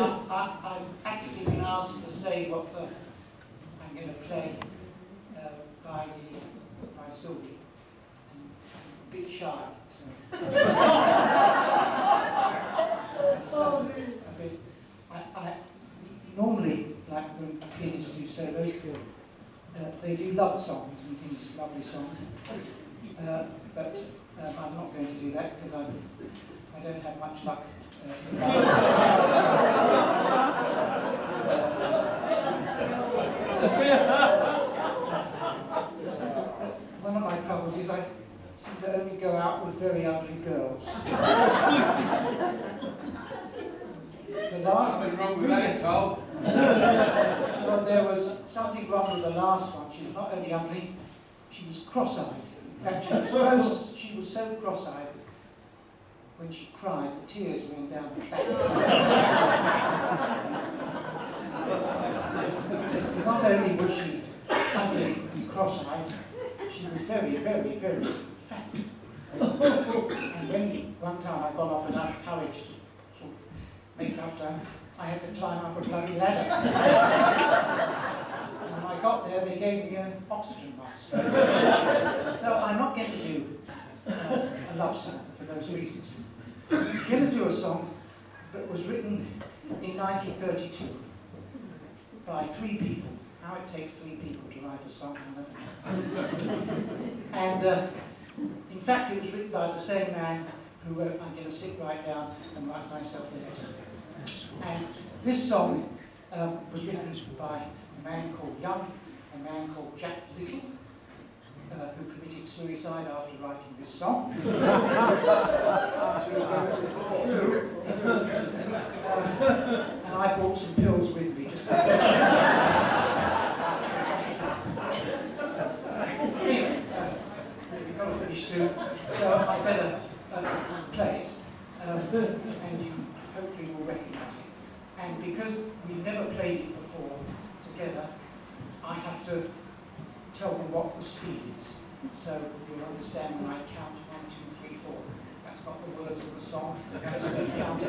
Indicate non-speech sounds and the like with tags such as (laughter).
I, I, I've actually been asked to say what the, I'm going to play uh, by the by Sylvie. I'm a bit shy. So. (laughs) Oh, (laughs) a bit, I, I normally like when pianists do solos, uh, they do love songs and things, lovely songs. Uh, but I'm not going to do that because I, I don't have much luck. Uh, one of my troubles is I seem to only go out with very ugly girls. the last, Nothing wrong with that, Carl. well, there was something wrong with the last one. She was not only ugly, she was cross-eyed. She was, close, she was so cross-eyed when she cried, the tears ran down her back. (laughs) not only was she ugly and cross-eyed, she was very, very, very fat. and when one time I got off enough courage to sort of make love to her, I had to climb up a bloody ladder. (laughs) got there, they gave me an oxygen mask. so I'm not going to do uh, a love song for those reasons. I'm going to do a song that was written in 1932 by three people. How it takes three people to write a song. and uh, in fact, it was written by the same man who wrote I'm going to sit right down and write myself a letter. And this song um, was written by a man called Young, a man called Jack Little, uh, who committed suicide after writing this song. uh, (laughs) and I brought some pills with me. Just anyway, we've got to finish soon, so I better uh, play it, um, and you hopefully will recognise it. And because we've never played it together, I have to tell them what the speed is. So you'll understand when I count one, two, three, four. That's not the words of the song. That's a good count.